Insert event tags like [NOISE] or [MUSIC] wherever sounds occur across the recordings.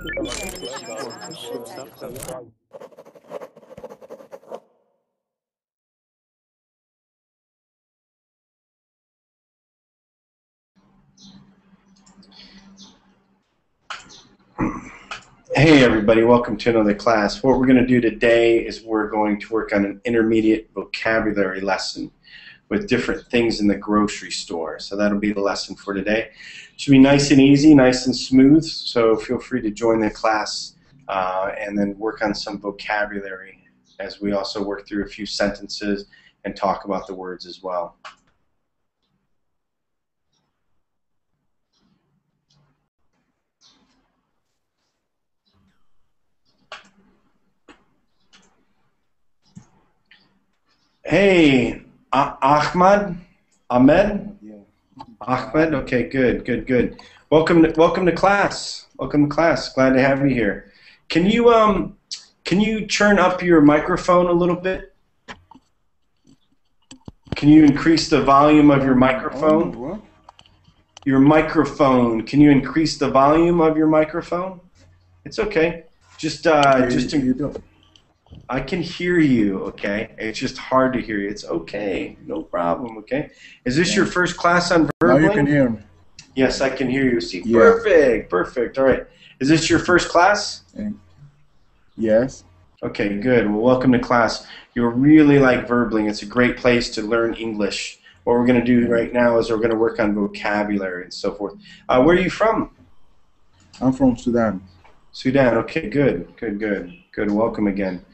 Hey everybody, welcome to another class. What we're going to do today is we're going to work on an intermediate vocabulary lesson with different things in the grocery store. So that'll be the lesson for today. Should be nice and easy, nice and smooth, so feel free to join the class uh, and then work on some vocabulary as we also work through a few sentences and talk about the words as well. Hey, Ah- Ahmad, Ahmed, Ahmed. Okay, good, good, good. Welcome, to, welcome to class. Welcome to class. Glad to have you here. Can you um, can you turn up your microphone a little bit? Can you increase the volume of your microphone? Your microphone. Can you increase the volume of your microphone? It's okay. Just uh, just you don't. I can hear you, okay? It's just hard to hear you. It's okay. No problem, okay? Is this your first class on Now verbal? you can hear me. Yes, I can hear you. See, Yeah. perfect, perfect. All right. Is this your first class? Yes. Okay, good. Well, welcome to class. You're really like verbling. It's a great place to learn English. What we're going to do right now is we're going to work on vocabulary and so forth. Uh, where are you from? I'm from Sudan. Sudan. Okay, good, good, good, good. Welcome again.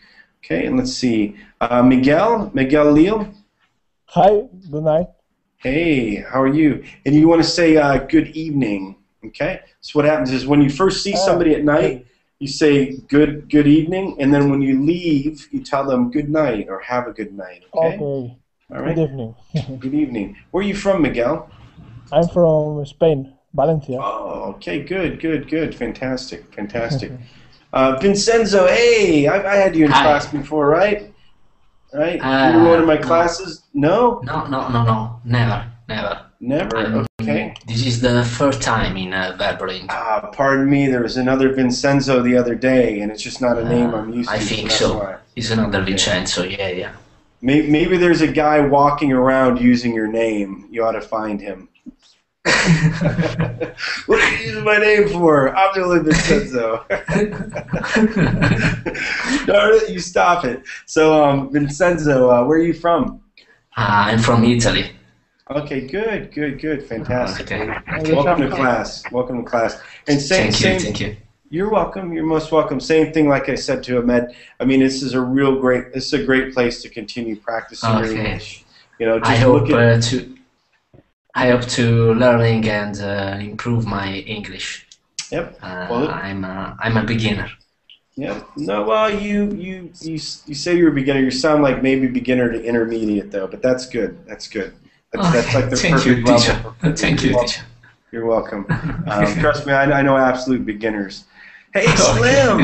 Okay, and let's see. Uh, Miguel, Miguel Leo. Hi, good night. Hey, how are you? And you want to say uh, good evening, okay? So what happens is when you first see somebody at night, you say good good evening, and then when you leave, you tell them good night or have a good night, okay? Okay, All good evening. [LAUGHS] Good evening. Where are you from, Miguel? I'm from Spain, Valencia. Oh, okay, good, good, good, fantastic, fantastic. [LAUGHS] Uh, Vincenzo, hey, I, I had you in Hi. class before, right? Right? Uh, you were one of my no. classes? No, No, no, no, no, never, never. never. I'm- Okay. This is the first time in uh, Verbling. Ah, pardon me. There was another Vincenzo the other day, and it's just not a name I'm used I to. I think so. why. It's another Vincenzo, yeah, yeah. Maybe, maybe there's a guy walking around using your name. You ought to find him. [LAUGHS] what are you using my name for? I'm the only Vincenzo. [LAUGHS] Darn it, you stop it. So, um, Vincenzo, uh, where are you from? Ah, I'm from Italy. Okay, good, good, good, fantastic. Okay. Welcome to class. Welcome to class. And same, Thank you, same, thank you. You're welcome. You're most welcome. Same thing, like I said to Ahmed. I mean, this is a real great. This is a great place to continue practicing your English. You know, just I hope look at. uh, to I hope to learning and uh, improve my English. Yep. Uh, Well, I'm a, I'm a beginner. Yep. No, well, you you you you say you're a beginner. You sound like maybe beginner to intermediate though, but that's good. That's good. That's, that's like the Thank you, level. teacher. [LAUGHS] for- Thank you, You're teacher. welcome. You're welcome. [LAUGHS] Um, trust me, I, I know absolute beginners. Hey, Slim.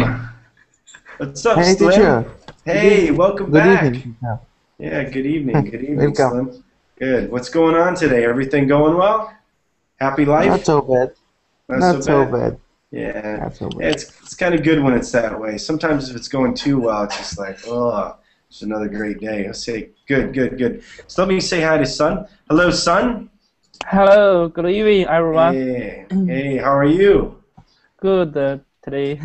What's up, Hey, Slim? teacher. Hey, welcome Good back. evening. Yeah. Yeah, good evening. Good evening, Welcome. Slim. Good. What's going on today? Everything going well? Happy life? Not so bad. Not Not so bad. Yeah. Not so Yeah, bad. It's, it's kind of good when it's that way. Sometimes if it's going too well, it's just like, oh, it's another great day. I'll say, good, good, good. So let me say hi to Sun. Hello, Sun. Hello, good evening, everyone. Hey, hey, how are you? Good uh, today.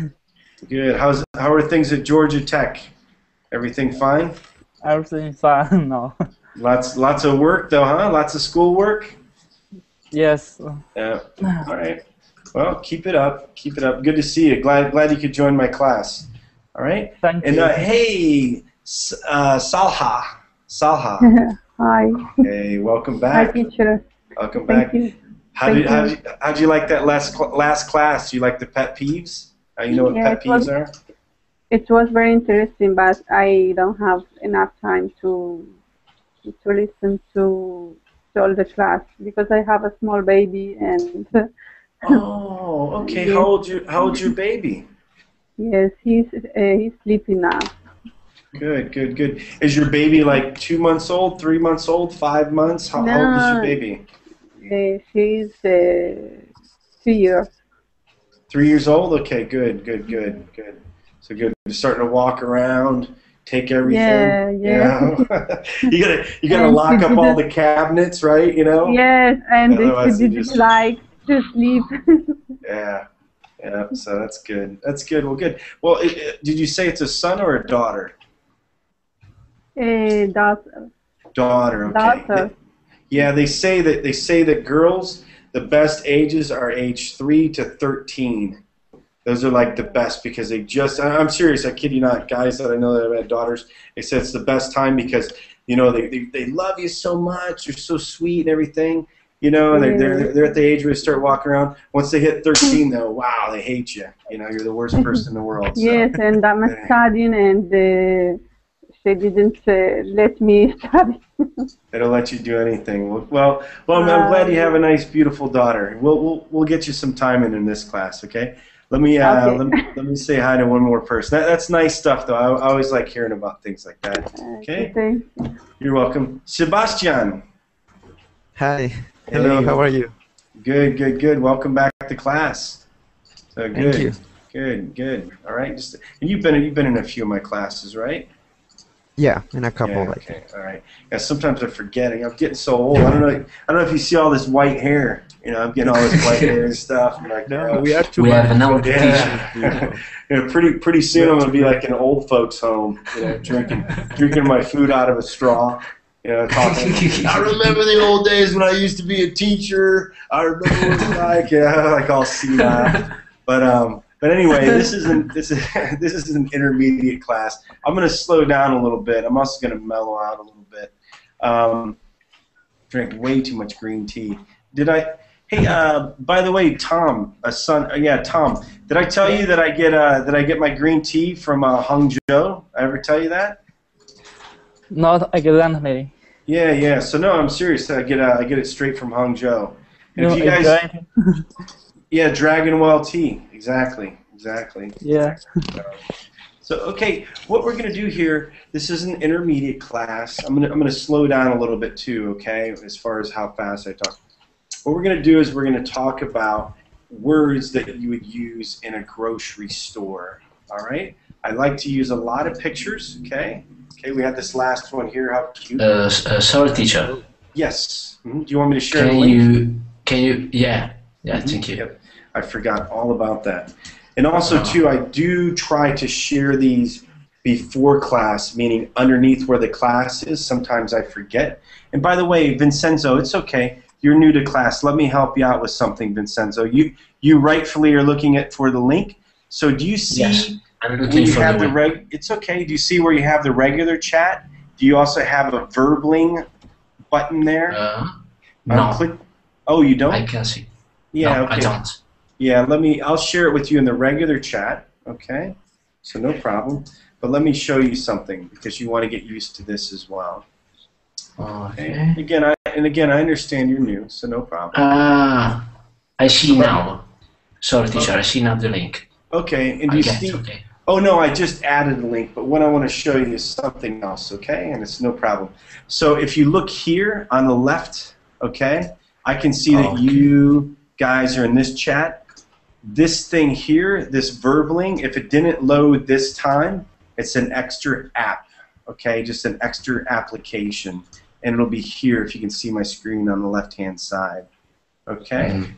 Good. How's how are things at Georgia Tech? Everything fine? Everything fine [LAUGHS] now. Lots lots of work though, huh? Lots of schoolwork. yes. Yeah. All right. Well, keep it up. Keep it up. Good to see you. Glad glad you could join my class. All right. Thank And you. uh, hey, S- uh, Salha. Salha. [LAUGHS] Hi. Hey, welcome back. Hi, teacher. Welcome Thank back. you. How Thank did how you. did you, how'd you like that last cl- last class? Do you like the pet peeves? Uh, you know what Yeah, pet it was- are? It was very interesting, but I don't have enough time to to listen to, to all the class because I have a small baby and [LAUGHS] Oh, okay. How old you how old's your baby? yes, he's uh, he's sleeping now. Good, good, good. Is your baby like two months old, three months old, five months? How, how old is your baby? Uh, she's uh, two years. Three years old. Okay, good, good, good, good. So good. Starting to walk around, take everything. Yeah, yeah. Yeah. [LAUGHS] [LAUGHS] you gotta you gotta And lock up all the cabinets, right? You know. Yes, and Otherwise you just- like to sleep. [LAUGHS] Yeah. Yeah. So that's good. That's good. Well, good. Well, it, it- did you say it's a son or a daughter? A daughter. Daughter. Okay. Daughter. Yeah, they say that they say that girls the best ages are age three to thirteen. Those are like the best because they just. I'm serious. I kid you not. Guys that I know that have had daughters, they said it's the best time because you know they, they, they love you so much. You're so sweet and everything. You know, and they're, they're they're at the age where they start walking around. Once they hit [LAUGHS] 13, though, wow, they hate you. You know, you're the worst [LAUGHS] person in the world. So. Yes, and I'm studying, and uh, she didn't uh, let me [LAUGHS] study. They don't let you do anything. Well, well, well I'm, I'm glad you have a nice, beautiful daughter. We'll, we'll, we'll get you some time in in this class, okay? Let me, uh, Okay. let me let me say hi to one more person. That, that's nice stuff, though. I, I always like hearing about things like that. Okay. Okay. You're welcome, Sebastian. Hi. Hello, Hey. how are you? Good, good, good. Welcome back to class. So good, Thank you. good, good. All right. Just and you've been you've been in a few of my classes, right? Yeah, in a couple Yeah, like okay, all right. Yeah, sometimes I'm forgetting. I'm getting so old. I don't know. I don't know if you see all this white hair. You know, I'm getting all this white hair and stuff. I'm like, No, oh, we have too We have an old yeah. teacher. you know, pretty pretty soon I'm gonna be like an old folks home. You know, drinking drinking my food out of a straw. You know, talking. [LAUGHS] I remember the old days when I used to be a teacher. I remember what it was like. Yeah, like all senile. But um, but anyway, this isn't this is [LAUGHS] this is an intermediate class. I'm gonna slow down a little bit. I'm also gonna mellow out a little bit. Um, drank way too much green tea. Did I? Hey, uh, by the way, Tom, a son. Uh, yeah, Tom. Did I tell you that I get uh, that I get my green tea from uh, Hangzhou? I ever tell you that? Not exactly. Yeah, yeah. So no, I'm serious. I get uh, I get it straight from Hangzhou. And No, if you guys, [LAUGHS] yeah, Dragon Well tea. Exactly, exactly. Yeah. So okay, what we're gonna do here, this is an intermediate class. I'm gonna I'm gonna slow down a little bit too, okay, as far as how fast I talk. What we're gonna do is we're gonna talk about words that you would use in a grocery store. All right. I like to use a lot of pictures. Okay. Okay. We have this last one here. How cute. Uh, uh, sorry, teacher. yes. Mhm. Do you want me to share Can you? Can you? Yeah. Yeah. Mhm. Thank you. Yep. I forgot all about that. And also, too, I do try to share these before class, meaning underneath where the class is. Sometimes I forget. And by the way, Vincenzo, it's okay. You're new to class. Let me help you out with something, Vincenzo. You you rightfully are looking at for the link. So do you see Yes. Where you have the the reg? It's okay. Do you see where you have the regular chat? Do you also have a verbling button there? Uh, Um, no, click. Oh, you don't. I can see. yeah. no, okay. I don't. Yeah, let me. I'll share it with you in the regular chat. Okay, so no problem. But let me show you something because you want to get used to this as well. Okay. Okay. Again, I and again, I understand you're new, so no problem. Ah, I see now. Sorry, teacher. I see now the link. Okay, and do you get see? Okay. Oh no, I just added a link, but what I want to show you is something else. Okay, and it's no problem. So if you look here on the left, okay, I can see that Okay. you guys are in this chat. This thing here, this verbling, if it didn't load this time, it's an extra app, okay, just an extra application. And it'll be here if you can see my screen on the left hand side. Okay? Mhm.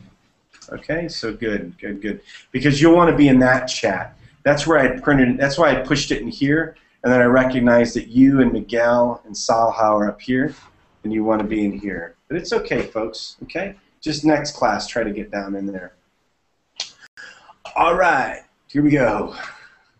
Okay, so good, good, good. Because you'll want to be in that chat. That's where I printed that's why I pushed it in here, and then I recognized that you and Miguel and Salha are up here, and you want to be in here. But it's okay, folks, okay? Just next class, try to get down in there. All right, here we go.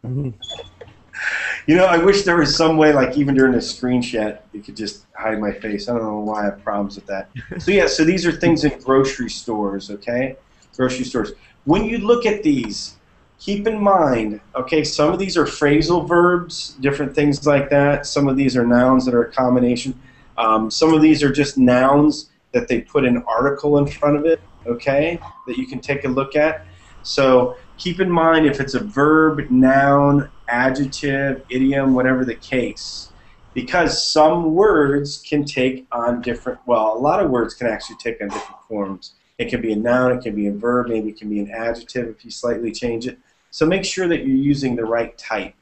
You know, I wish there was some way, like even during the screen chat, you could just hide my face. I don't know why I have problems with that. [LAUGHS] So yeah, so these are things in grocery stores, okay? Grocery stores. When you look at these, keep in mind, okay, some of these are phrasal verbs, different things like that. Some of these are nouns that are a combination. Um, some of these are just nouns that they put an article in front of it, okay, that you can take a look at. So keep in mind if it's a verb, noun, adjective, idiom, whatever the case. Because some words can take on different, well, a lot of words can actually take on different forms It can be a noun, it can be a verb, maybe it can be an adjective if you slightly change it. So make sure that you're using the right type.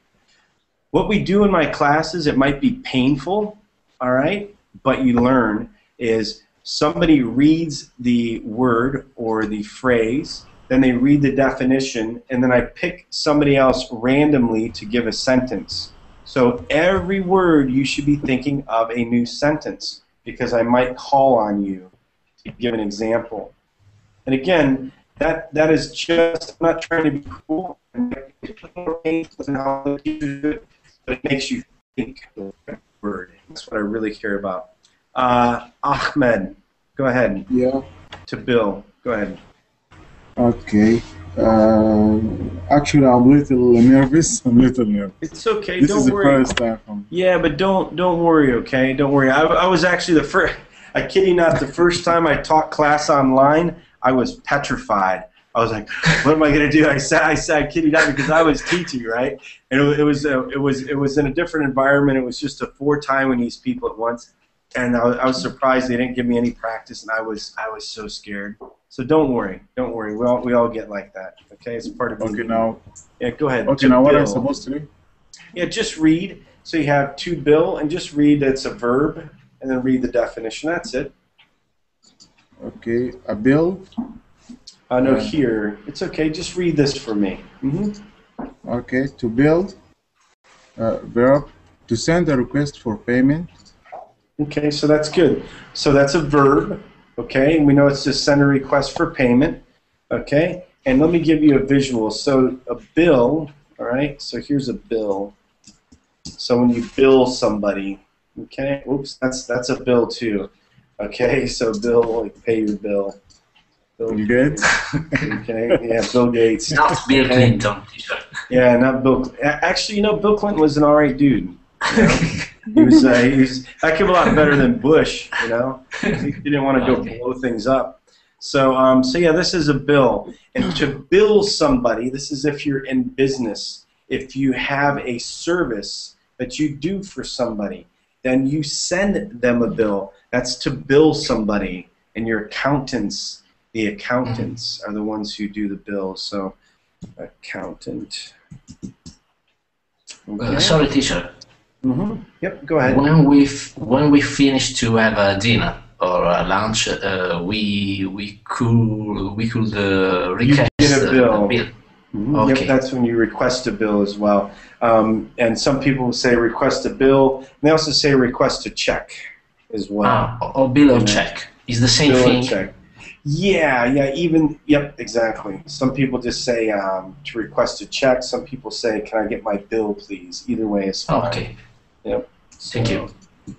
What we do in my classes, it might be painful, all right, but you learn is somebody reads the word or the phrase, then they read the definition, and then I pick somebody else randomly to give a sentence. So every word you should be thinking of a new sentence because I might call on you to give an example. And again, that that is just I'm not trying to be cool. But it makes you think the word. That's what I really care about. Uh, Ahmed, go ahead. Yeah. To Bill, go ahead. Okay. Uh, actually, I'm a little nervous. I'm a little nervous. It's okay. This don't is the worry. first time. Yeah, but don't don't worry, okay? Don't worry. I, I was actually the first. [LAUGHS] I kid you not. The first time I taught class online, I was petrified. I was like, [LAUGHS] "What am I going to do?" I said, "I said, I kid you not," because I was teaching, right? And it, it was uh, it was it was in a different environment. It was just a four Taiwanese people at once, and I was, I was surprised they didn't give me any practice, and I was I was so scared. So don't worry, don't worry. We all we all get like that, okay? It's part of Okay, now. Yeah, go ahead. Okay, now what am I supposed to do? Yeah, just read. So you have to bill, and just read that it's a verb, and then read the definition. That's it. Okay, a bill. Uh, no, here. It's okay. Just read this for me. hmm Okay, to build. Uh, verb. To send a request for payment. Okay, so that's good. So that's a verb. Okay, and we know it's to send a request for payment. Okay, and let me give you a visual. So a bill. All right. So here's a bill. So when you bill somebody, okay. Oops, that's that's a bill too. Okay, so bill, like pay your bill. Bill You good? Okay, yeah, Bill Gates. [LAUGHS] Not Bill Clinton. Yeah, not Bill. Actually, you know, Bill Clinton was an alright dude. you know? [LAUGHS] He was, uh, he was [LAUGHS] heck of a lot better than Bush. You know, [LAUGHS] he didn't want to go Okay. blow things up. So, um, so yeah, this is a bill, and to bill somebody, this is if you're in business. If you have a service that you do for somebody, then you send them a bill. That's to bill somebody, and your accountants, the accountants, are the ones who do the bill. So, accountant. Uh, sorry, teacher. Hmm Yep. Go ahead. When we f- when we finish to have a dinner or a lunch, uh, we we could we could uh, request get a uh, bill. bill. Mhm. Okay. Yep, that's when you request a bill as well. Um, and some people say request a bill. And they also say request a check as well. Ah, or- or bill or check. It's the same bill thing. check. Yeah, yeah, even, yep, exactly. Some people just say um, to request a check. Some people say, can I get my bill, please? Either way is fine. Okay. Yep. Thank you.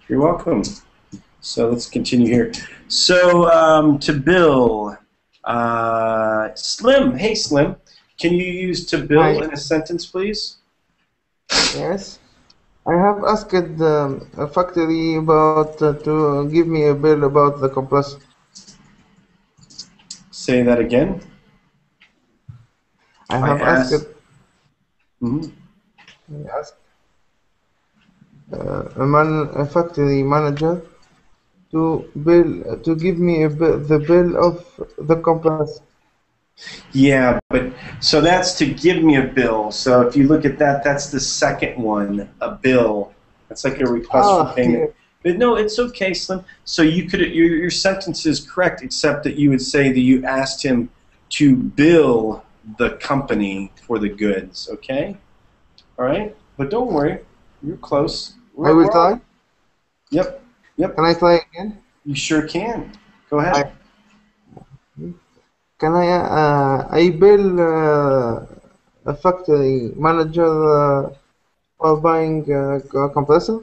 You're welcome. So let's continue here. So um, to Bill, uh, Slim. Hey, Slim. Can you use to Bill Hi. in a sentence, please? Yes. I have asked um, factory about uh, to give me a bill about the compressor. Say that again. I I have asked- asked, Mhm. I asked a man, a factory manager, to bill to give me a bill, the bill of the compressor. Yeah, but so that's to give me a bill. So if you look at that, that's the second one, a bill. That's like a request Ah, for payment. dear. But no, it's okay, Slim. So you could your your sentence is correct, except that you would say that you asked him to bill the company for the goods. Okay, all right. But don't worry, you're close. I will try. Yep, Yep. Can I try again? you sure can. Go ahead. Can I uh, I build uh, a factory manager uh, for buying uh, a compressor?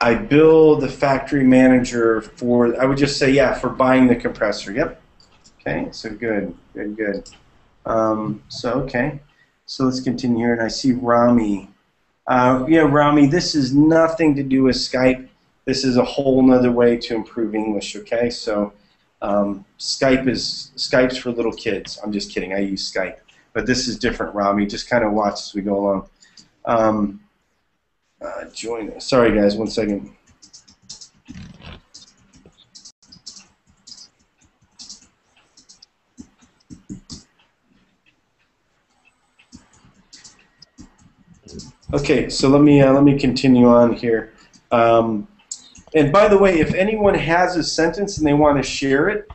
I build the factory manager for. I would just say yeah for buying the compressor. Yep. Okay. So good. Good. Good. Um, so okay. So let's continue here, and I see Rami. Uh, yeah, Rami. This is nothing to do with Skype. This is a whole nother way to improve English. Okay. So um, Skype is Skype's for little kids. I'm just kidding. I use Skype, but this is different, Rami. Just kind of watch as we go along. Um, uh, join. Sorry, guys. One second. Okay, so let me uh, let me continue on here. Um, and by the way, if anyone has a sentence and they want to share it,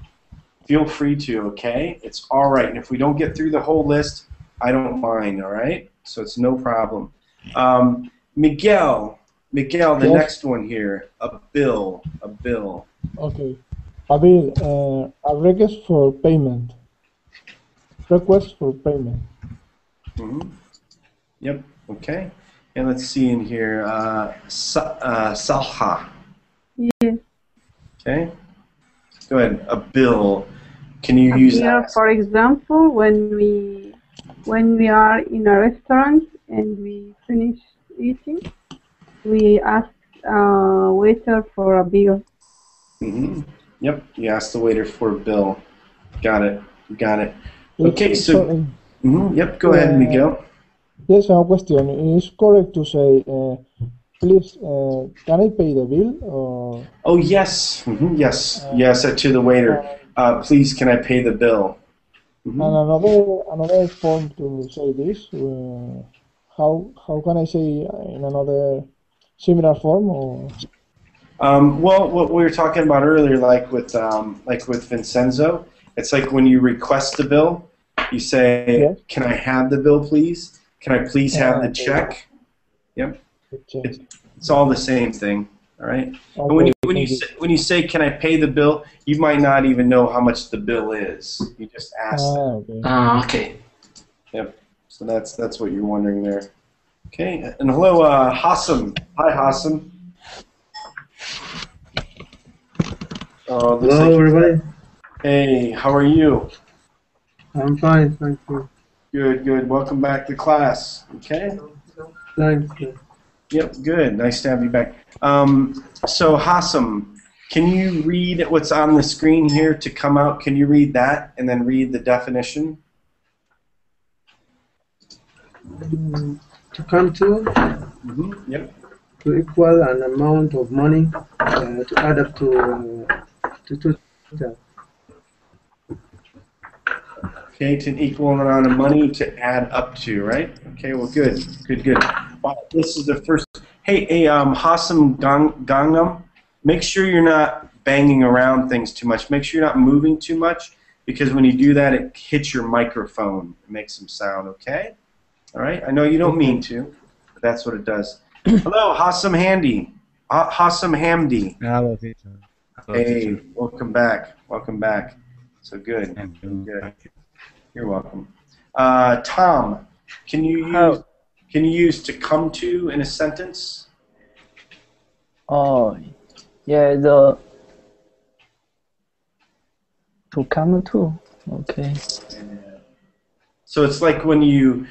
feel free to. Okay, it's all right. And if we don't get through the whole list, I don't mind. All right, so it's no problem. Um, Miguel, Miguel, the Yes. next one here, a bill, a bill. Okay. A bill, uh, a request for payment. Request for payment. hmm Yep. Okay. And let's see in here, uh, sa- uh, salha. Yes. Okay. Go ahead. A bill. Can you use Here, that? for example, when we when we are in a restaurant and we finish eating, we ask uh, waiter for a bill. Mm-hmm. Yep. You asked the waiter for a bill. Got it. Got it. Okay, so- sorry. hmm Yep. Go ahead, Miguel. Yes, a question. Is correct to say, uh, please, uh, can I pay the bill? Or Oh yes. hmm Yes. Yes. uh, To the waiter. Uh, please, can I pay the bill? Mhm. and another another form to say this. Uh, how how can I say in another similar form? Or Um, well, what we were talking about earlier, like with um, like with Vincenzo, it's like when you request the bill, you say, Yes. "Can I have the bill, please? Can I please have the check?" to change? It's all the same thing, all right? And when you when you say, when you say, "Can I pay the bill?" you might not even know how much the bill is. You just ask. them. Ah, okay. Ah, okay. So that's that's what you're wondering there. Okay, and hello, uh, Hassam. Hi, Hassam. Oh, looks Hello, like- everybody. Hey, how are you? I'm fine, thank you. Good, good. Welcome back to class. Okay. Thank you. Yep. Good. Nice to have you back. Um, so Hassam, can you read what's on the screen here to come out? Can you read that and then read the definition? Mm, To come to, Mm-hmm. Yep. to equal an amount of money uh, to add up to, uh, to. Okay, to an equal amount of money to add up to, right? Okay, well, good, good, good. Wow, this is the first. Hey, hey, um, Hassam Gang- Ghanam, make sure you're not banging around things too much. Make sure you're not moving too much because when you do that, it hits your microphone. It makes some sound. Okay. All right. I know you don't mean to, but that's what it does. [CLEARS THROAT] Hello, Hassam Handy. Ha- Hassam Hamdi. Hello, teacher. Hey, welcome back. Welcome back. So good. Thank you. Good. You're welcome. Uh, Tom, can you use How- can you use to come to in a sentence? Oh, yeah, the to come to. Okay. So it's like when you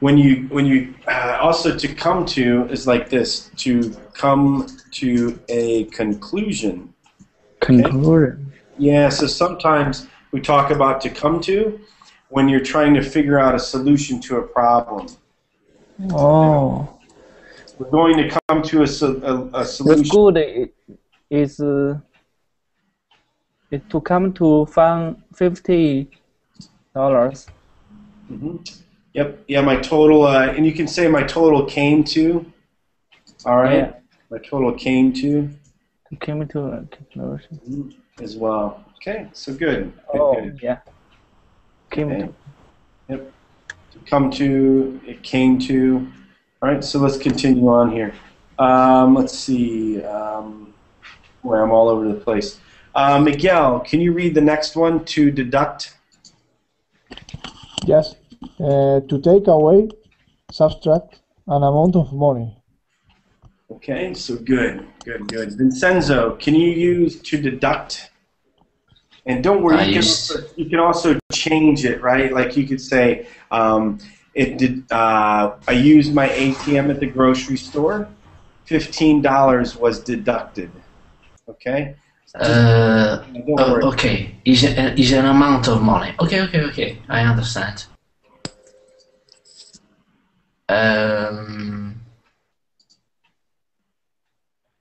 when you when you uh, also to come to is like this to come to a conclusion. Conclusion. Yeah. So sometimes we talk about to come to when you're trying to figure out a solution to a problem. Oh, We're going to come to a, a, a the solution. good is uh, is to come to find fifty dollars. hmm Yep. Yeah, my total, uh, and you can say my total came to. All right. Yeah. My total came to come to a conclusion. as well. Okay. So good. Good. Oh, good. yeah. Came Okay. to. To come to, it came to. All right. So let's continue on here. Um, let's see. Um, where I'm all over the place. Uh, Miguel, can you read the next one? To deduct. Yes. Uh, to take away, subtract an amount of money. Okay. So good. Good. Good. Vincenzo, can you use to deduct? And don't worry, I you can, also, you can also change it, right? Like you could say, um, it did. Uh, I used my ATM at the grocery store. Fifteen dollars was deducted. Okay. Uh, Don't worry. okay, is, a, is an amount of money. Okay, okay, okay, I understand. Um,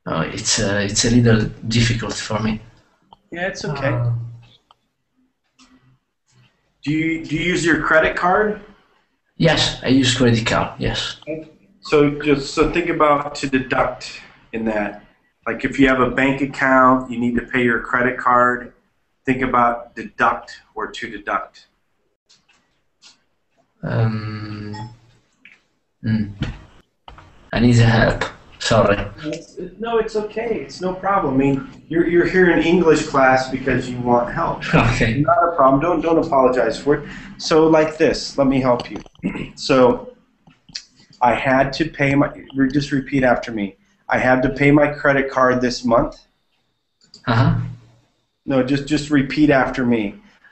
oh, it's uh, it's a little difficult for me. Yeah, it's okay. Do you do you use your credit card? yes, I use credit card. Yes. So just so think about to deduct in that. Like if you have a bank account, you need to pay your credit card. Think about deduct or to deduct. Um, mm. I need help. Sorry. It's- it- No, it's okay. It's no problem. I mean, you're, you're here in English class because you want help. [LAUGHS] Okay. Not a problem. Don't don't apologize for it. So like this, let me help you. [CLEARS THROAT] So I had to pay my. Just repeat after me. I had to pay my credit card this month. Uh huh. No, just just repeat after me.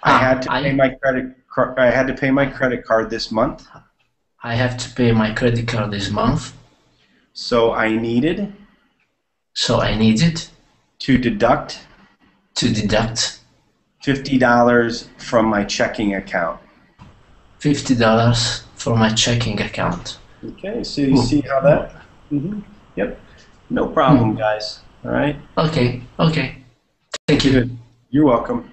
I Ah, had to I- pay my credit. cr- I had to pay my credit card this month. I have to pay my credit card this month, So I needed so I needed to deduct to deduct fifty dollars from my checking account. fifty dollars for my checking account. Okay, so you see how that? hmm Yep. No problem, guys. All right. Okay. Okay. Thank you. You're welcome.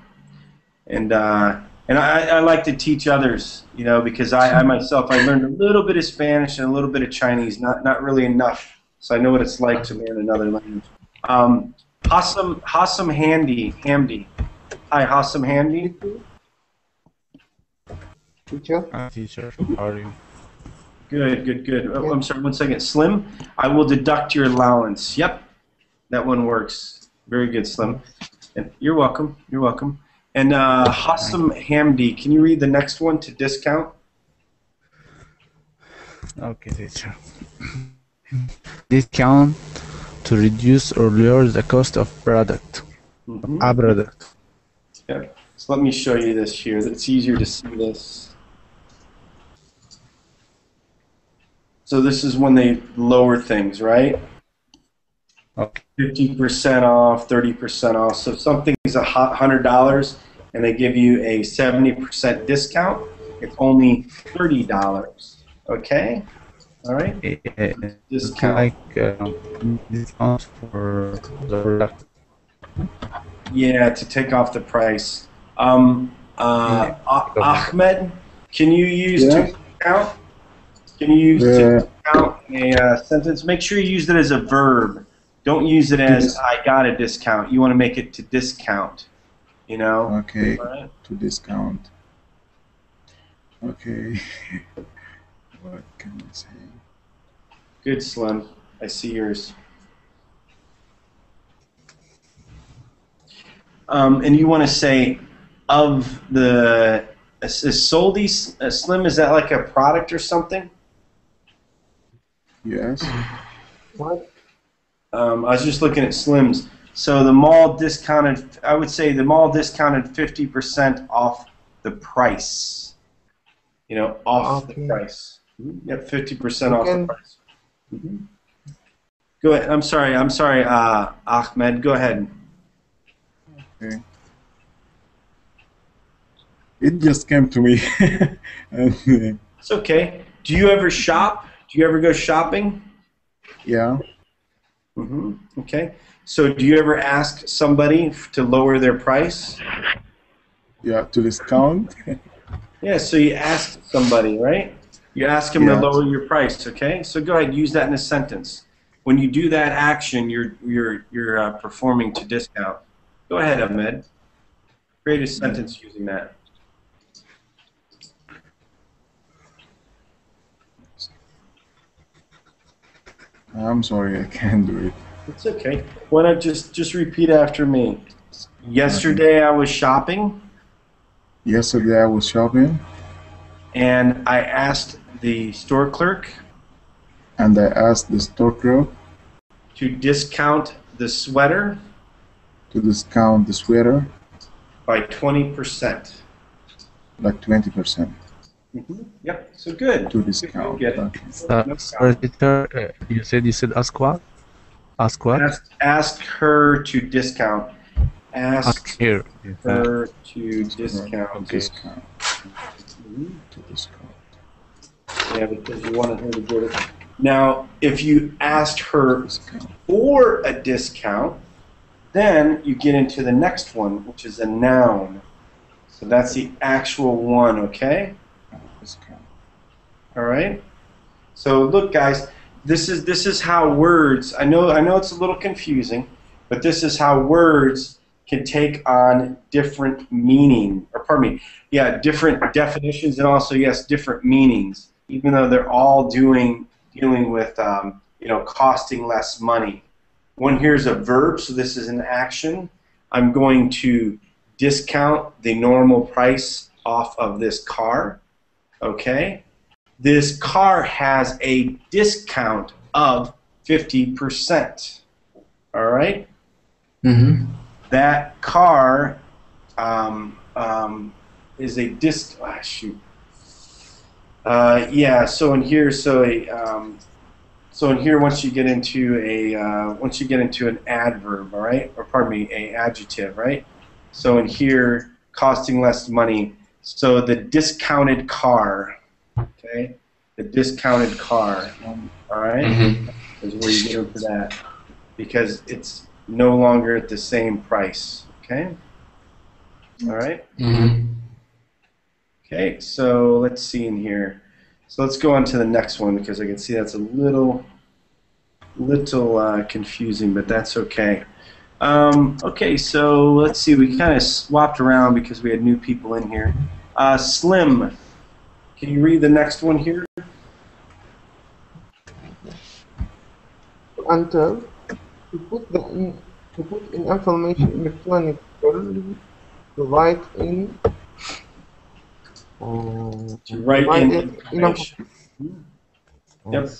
And uh, and I, I like to teach others, you know, because I, I myself I learned a little bit of Spanish and a little bit of Chinese, not not really enough, so I know what it's like to learn another language. Um, Hassam Hassam Handy Hamdi. Hi, Hassam Handy. Teacher? Hi, teacher. How are you? Good, good, good. Oh, I'm sorry, one second. Slim, I will deduct your allowance. Yep, that one works. Very good, Slim. And you're welcome. You're welcome. And uh, Hassam Hamdi, can you read the next one to discount? Okay, teacher. Discount to reduce or lower the cost of product. Mhm. A product. Yeah. So let me show you this here. It's easier to see this. So this is when they lower things, right? Okay. Fifty percent off, thirty percent off. So if something's a hu- hundred dollars and they give you a seventy percent discount, it's only thirty dollars. Okay. All right. Uh, Discount. like uh, discount for the product. Yeah, to take off the price. Um, uh, Ah- Ahmed, can you use Yeah. to count? Can you use Yeah. to count a uh, sentence? Make sure you use it as a verb. Don't use it as I got a discount. You want to make it to discount. You know. Okay, All right. to discount. Okay. [LAUGHS] what can I say? Good, Slim. I see yours. Um, and you want to say of the is, is Soldi uh, Slim? Is that like a product or something? Yes. What? Um, I was just looking at Slims. So the mall discounted. I would say the mall discounted fifty percent off the price. You know, off Okay. the price. Yep, fifty percent off the price. Mhm. Go ahead. I'm sorry. I'm sorry, uh, Ahmed. Go ahead. Okay. It just came to me. [LAUGHS] uh, It's okay. Do you ever shop? Do you ever go shopping? yeah. Hmm Okay. So do you ever ask somebody to lower their price? Yeah, to discount. [LAUGHS] Yeah. So you ask somebody, right? You ask them Yeah. to lower your price. Okay. So go ahead. Use that in a sentence. When you do that action, you're you're you're uh, performing to discount. Go ahead, Ahmed. Create a sentence using that. I'm sorry, I can't do it. It's okay. Why not just just repeat after me? Yesterday I was shopping. Yesterday I was shopping and I asked the store clerk and I asked the store clerk to discount the sweater to discount the sweater by 20%. like 20% Yep, so good. to discount. Good. Okay. Uh, sorry, teacher. Uh, you said you said ask what? Ask what? Ask, ask her to discount. Ask Ask here. her to discount. Discount. To discount. Yeah, because you wanted her to get it. Now, if you asked her for a discount, then you get into the next one, which is a noun. So that's the actual one, okay? All right. So look, guys, this is this is how words. I know I know it's a little confusing, but this is how words can take on different meaning, or pardon me, yeah, different definitions and also yes, different meanings. Even though they're all doing dealing with um, you know costing less money. One here is a verb, so this is an action. I'm going to discount the normal price off of this car. Okay? This car has a discount of 50%. All right? Mm-hmm. That car um, um, is a dis. Ah, shoot. Uh, yeah. So in here, so a um, so in here, once you get into a uh, once you get into an adverb, all right, or pardon me, a adjective, right? So in here, costing less money. So the discounted car, okay, the discounted car, all right, Mm-hmm. is where you get into that because it's no longer at the same price, okay. All right. Mm-hmm. Okay, so let's see in here. So let's go on to the next one because I can see that's a little, little uh, confusing, but that's okay. Um, okay, so let's see. We kind of swapped around because we had new people in here. Uh, Slim, can you read the next one here? To enter, to put the in, to put in information electronically, to write in. Uh, To write in information. Yep.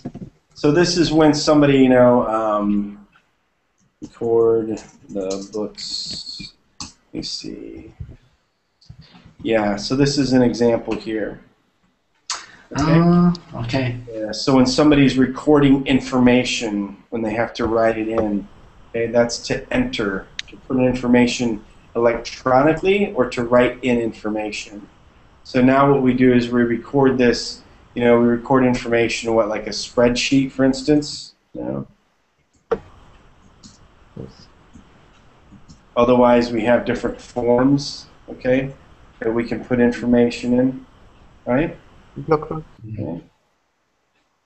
So this is when somebody, you know, um, record the books. Let me see. Yeah, so this is an example here. Okay. Uh, okay. Yeah, so when somebody's recording information, when they have to write it in, okay, that's to enter, to put in information electronically or to write in information. So now what we do is we record this, you know, we record information what, like a spreadsheet, for instance, you know. Otherwise, we have different forms, okay, that we can put information in, right? Block Okay.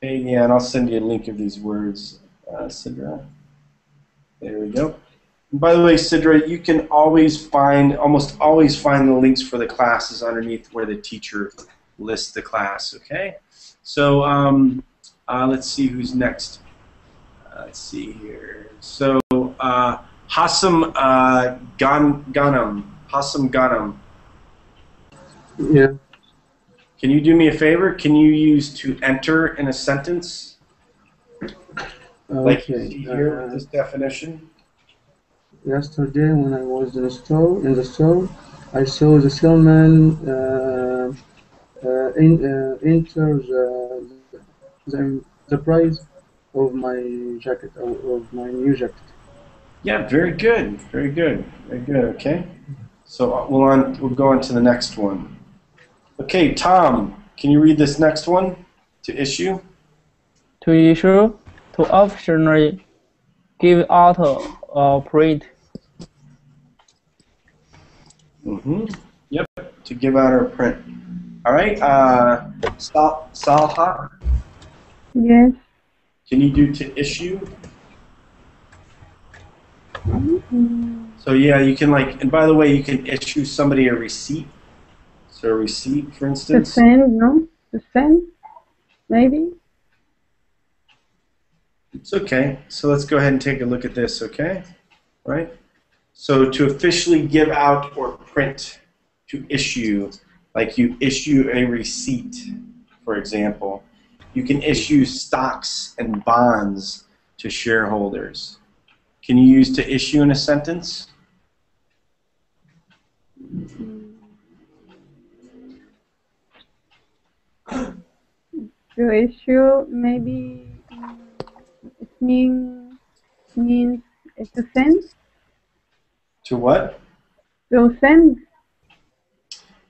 Hey, yeah, and I'll send you a link of these words, uh, Sidra. There we go. And by the way, Sidra, you can always find, almost always find the links for the classes underneath where the teacher lists the class, okay? So um, uh, let's see who's next. Uh, let's see here. So uh, Hassam uh, Gan- Ghanam. Hassam Ghanam. Yeah. Can you do me a favor? Can you use to enter in a sentence? Like you see here with this definition? Yesterday, when I was in the store, in the store, I saw the salesman uh, uh, in, uh, enter the, the the price of my jacket of, of my new jacket. Yeah, very good. Very good. Very good. Okay. So uh, we'll on we'll go on to the next one. Okay, Tom, can you read this next one to issue? To issue, to officially give out or print. Mm-hmm. Yep. To give out or print. All right. Uh, Sal- Salha, Yes. can you do to issue? Mm, So yeah, you can like, and by the way, you can issue somebody a receipt. So a receipt, for instance. send, no? Send? Maybe? It's okay. So let's go ahead and take a look at this, okay? Right? So to officially give out or print, to issue, like you issue a receipt, for example, you can issue stocks and bonds to shareholders. Can you use to issue in a sentence? [COUGHS] To issue, maybe it mean, means to send? To what? To send?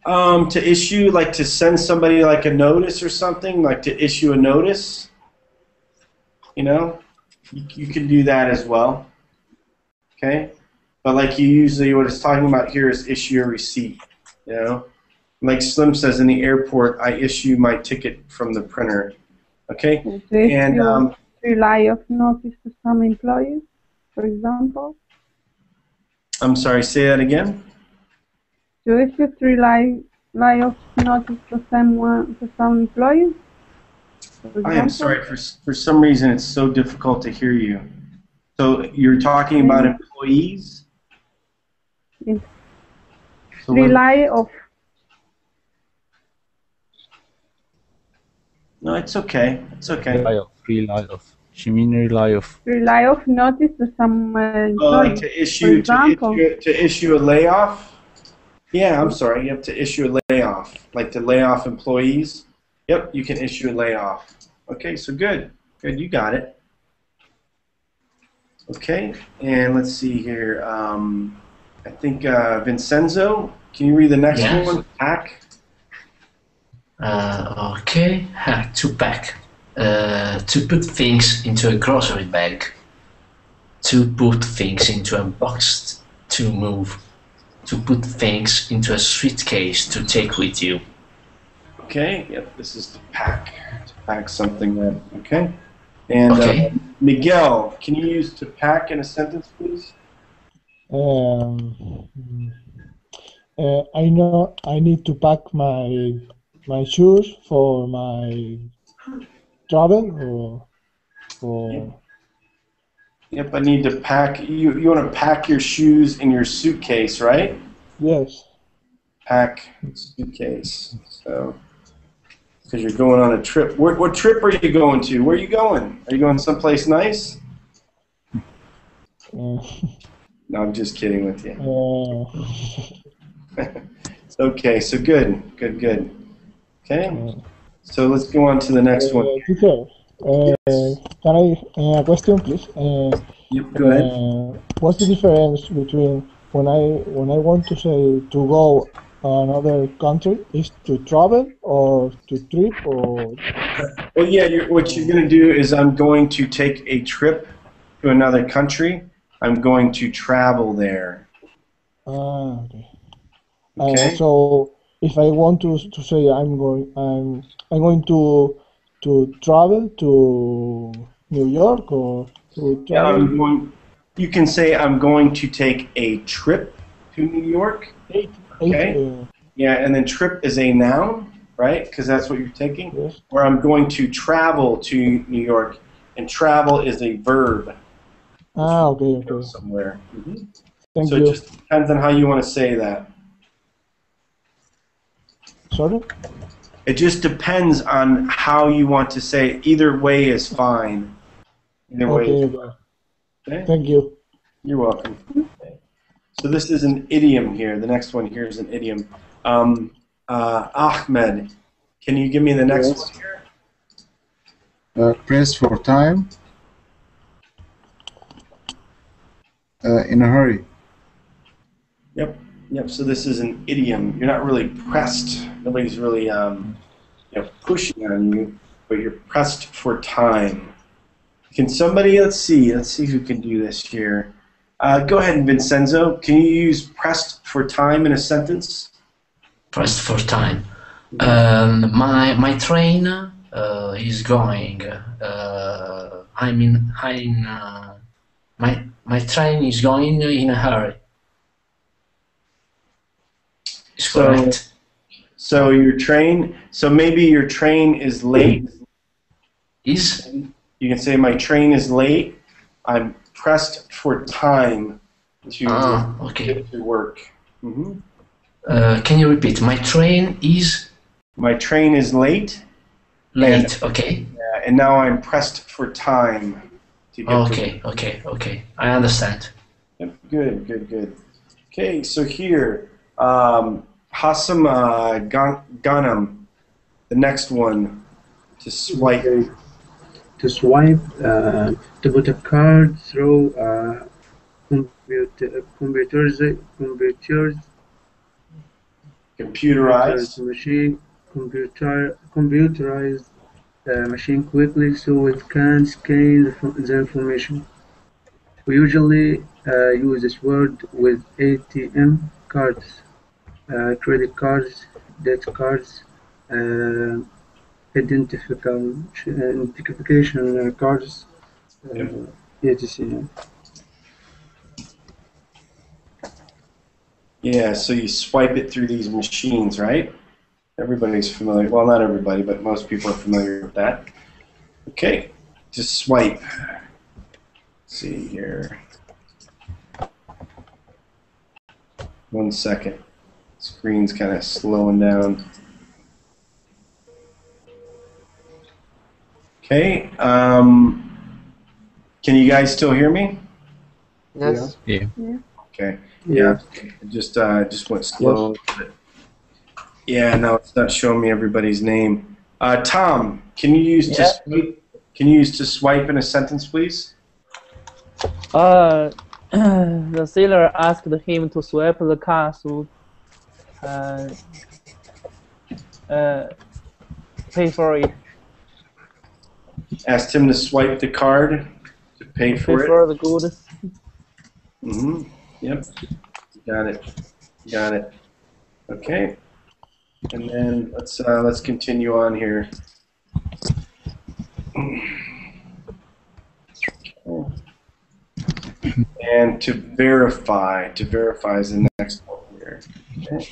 Um, to issue, like to send somebody like a notice or something, like to issue a notice. You know, you, you can do that as well. Okay, but like you usually, what it's talking about here is issue a receipt. You know, like Slim says in the airport, I issue my ticket from the printer. Okay, To and um, three layoff notice to some employees, for example? I'm sorry, say that again? To issue three lay, layoff notice to someone, to some employees? I am sorry, for, for some reason it's so difficult to hear you. So you're talking about employees? Yes. So Three what- No, it's okay. It's okay. Rely of, rely of. She mean rely of. three layoff notice to some uh, Oh, like to issue, to issue, to issue a layoff? Yeah, I'm sorry, you have to issue a layoff, like to lay off employees? Yep, you can issue a layoff. Okay, so good, good, you got it. Okay, and let's see here, um, I think, uh, Vincenzo, can you read the next Yes. one? Pack? Uh, okay, ha, to pack. Uh, to put things into a grocery bag. To put things into a box to move. To put things into a suitcase to take with you. Okay, yep, this is to pack, to pack something up, okay? And, Okay. uh, Miguel, can you use to pack in a sentence, please? Um, uh, I know I need to pack my my shoes for my travel or for Yep, I need to pack. You you want to pack your shoes in your suitcase, right? yes Pack suitcase. So because you're going on a trip. What what trip are you going to? Where are you going? Are you going someplace nice? uh, [LAUGHS] No, I'm just kidding with you. uh, [LAUGHS] It's okay. So good, good, good. Okay. So let's go on to the next one. uh, teacher, uh, can I uh, a question please? Uh, Yep, go ahead. Uh, what's the difference between when I when I want to say to go another country is to travel or to trip or Well, yeah. You're, what you're going to do is I'm going to take a trip to another country. I'm going to travel there. ah okay. Okay. Uh, so if I want to to say I'm going I'm I'm going to to travel to New York or to Yeah, travel I'm going. You can say I'm going to take a trip to New York. eight, Okay. eight, uh, Yeah, and then trip is a noun, right? Because that's what you're taking. yes. Or I'm going to travel to New York, and travel is a verb. Ah okay okay. somewhere. Thank so you. it just depends on how you want to say that. Sorry. It just depends on how you want to say. it. Either way is fine. Either way. Okay, is okay. Okay. Thank you. You're welcome. So this is an idiom here. The next one here is an idiom. Um, uh, Ahmed, can you give me the next Yes. one here? Uh, press for time. Uh, in a hurry. Yep. So this is an idiom. You're not really pressed. Nobody's really um, you know, pushing on you, but you're pressed for time. Can somebody? Let's see. Let's see who can do this here. Uh, go ahead, Vincenzo. Can you use pressed for time in a sentence? Pressed for time. Um, my my train uh, is going. Uh, I mean, I'm. Uh, my my train is going in a hurry. Is So- correct. So your train. So maybe your train is late. Is You can say my train is late. I'm pressed for time to ah okay. get to work. hmm Uh, can you repeat? My train is My train is late, late. Okay. uh, and now I'm pressed for time to get to Okay. Okay. Okay. I understand. Good, good, good. Okay, so here, um, Hassam uh, the next one to swipe. Okay. To swipe, uh, to put a card through uh, computer, computers, computers, Computerized. machine, computer, computerized uh, machine quickly so it can scan the, the information. We usually uh, use this word with ATM cards, credit cards, debit cards, uh, identification, identification uh, cards, uh, etc. Yeah, so you swipe it through these machines, right? Everybody's familiar. Well, not everybody, but most people are familiar with that. Okay, just swipe. Let's see here. One second. Screen's kind of slowing down. Okay. Um, can you guys still hear me? Yes. Yeah. Okay. Yeah. It just uh, just went slow. but- Yeah. No, it's not showing me everybody's name. Uh, Tom, can you use to swipe, can you use to swipe in a sentence, please? Uh, [CLEARS THROAT] the sailor asked him to swipe the car through, uh, uh, pay for it, Asked him to swipe the card to pay pay for it. for the goods. Mm-hmm. Yep. Got it. Got it. Okay. And then let's uh, let's continue on here. And to verify, to verify is the next one. Okay.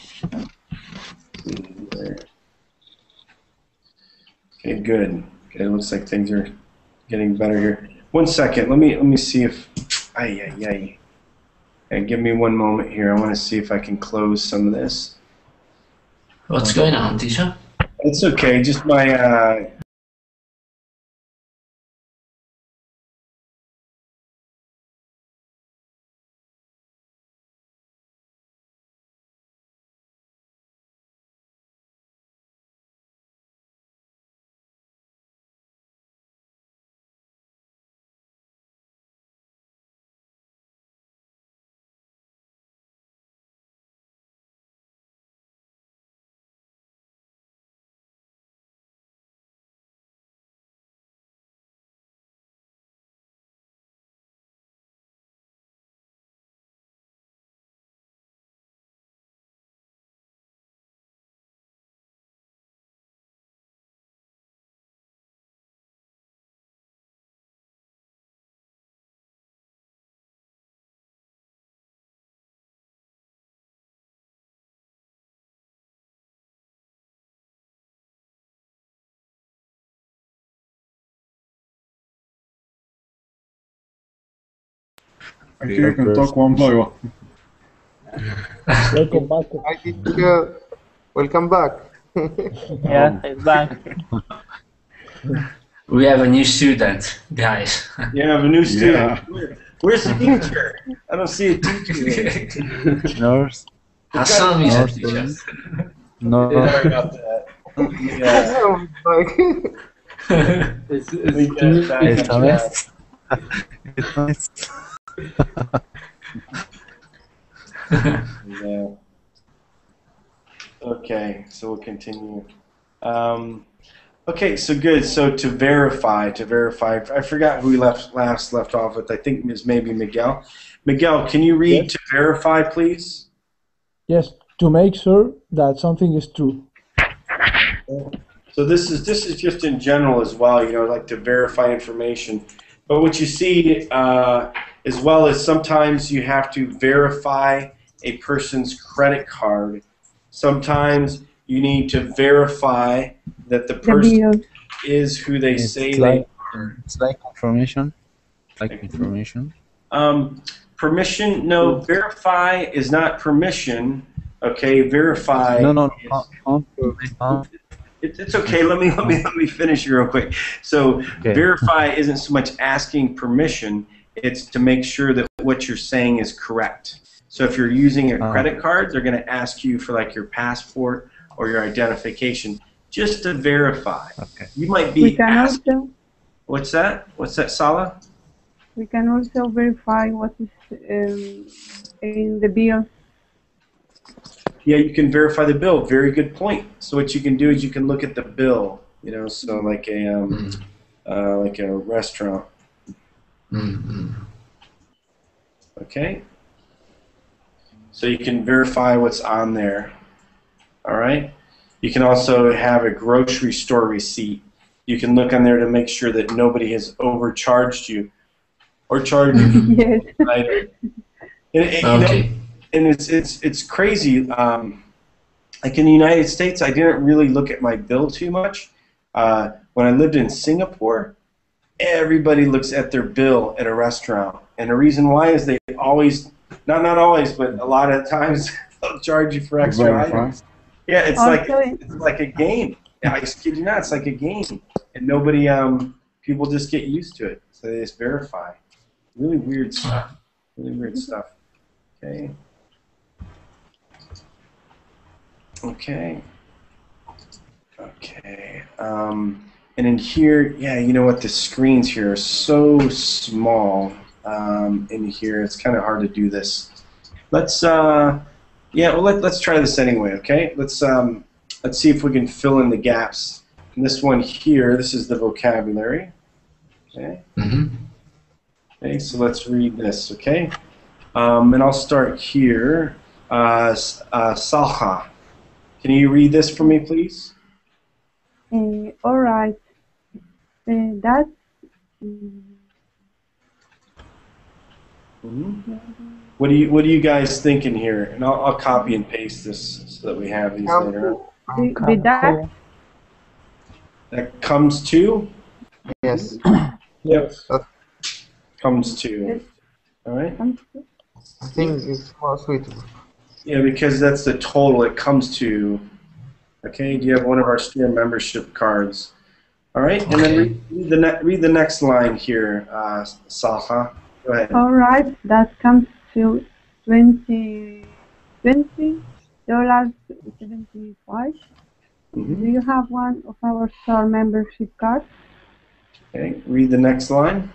Okay, good. Okay, looks like things are getting better here. One second. Let me let me see if. Ay ay ay. Okay, give me one moment here. I want to see if I can close some of this. What's going on, teacher? It's okay. Just my uh, Okay, you can talk one by one. Welcome back. Hi, teacher. Welcome back. [LAUGHS] Yeah, it's back. We have a new student, guys. [LAUGHS] you have a new student. Where- Where's the teacher? I don't see a teacher. [LAUGHS] Nurse. Hassan is a Nurse. teacher. No. Sorry about that. Yeah. Like- It's, We it's, get it back It's on track. It's nice. Yeah. Okay, so we'll continue. Um, okay, so good. So to verify, to verify, I forgot who we left last left off with. I think is maybe Miguel. Miguel, can you read Yes. to verify, please? Yes, to make sure that something is true. So this is this is just in general as well, you know, like to verify information. But what you see uh, as well is sometimes you have to verify a person's credit card. Sometimes you need to verify that the The person is who they It's say like- they are. It's like confirmation. Like information. Um, permission? No, verify is not permission. Okay, verify. No, no, is- no. um, It, it's okay. Let me let me let me finish real quick. So Okay. verify isn't so much asking permission; it's to make sure that what you're saying is correct. So if you're using a Ah. credit card, they're going to ask you for like your passport or your identification just to verify. Okay. You might be. We be can asked. also What's that? What's that, Salha? we can also verify what is um, in the bill. Yeah, you can verify the bill. Very good point. So what you can do is you can look at the bill. You know, so like a um, Mm, uh, like a restaurant. mm, mm. Okay? So you can verify what's on there. All right? You can also have a grocery store receipt. You can look on there to make sure that nobody has overcharged you or charged you [LAUGHS] yes. right? And, and, you know, Okay. And it's it's it's crazy. Um, like in the United States, I didn't really look at my bill too much. Uh, when I lived in Singapore, everybody looks at their bill at a restaurant, and the reason why is they always, not not always, but a lot of times [LAUGHS] they'll charge you for extra Verify. items. Yeah, it's Also, like it's like a game. Yeah, I kid you not, it's like a game, and nobody um people just get used to it, so they just verify. Really weird stuff. Really weird stuff. Okay. Okay. Okay. Um, and in here, yeah, you know what? The screens here are so small. Um, in here, it's kind of hard to do this. Let's, uh, yeah, well, let, let's try this anyway. Okay. Let's um, let's see if we can fill in the gaps. And this one here, this is the vocabulary. Okay. hmm Okay, so let's read this, okay? Um, and I'll start here. Uh, uh, Salha. Can you read this for me, please? Uh, all right. Uh, that's mm, What do you What are you guys thinking here? And I'll, I'll copy and paste this so that we have these Come later. on. to- the, the that Cool. That comes to. Yes. [CLEARS THROAT] Yep. That- Comes to. All right. I think it's more suitable. Yeah, because that's the total it comes to. Okay. Do you have one of our store membership cards? All right. And then read, read the ne- read the next line here, uh, Salha. Go ahead. all right. That comes to twenty twenty dollars seventy five. Mhm. Do you have one of our store membership cards? Okay, read the next line.